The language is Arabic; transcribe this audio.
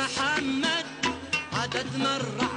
محمد عدد مرة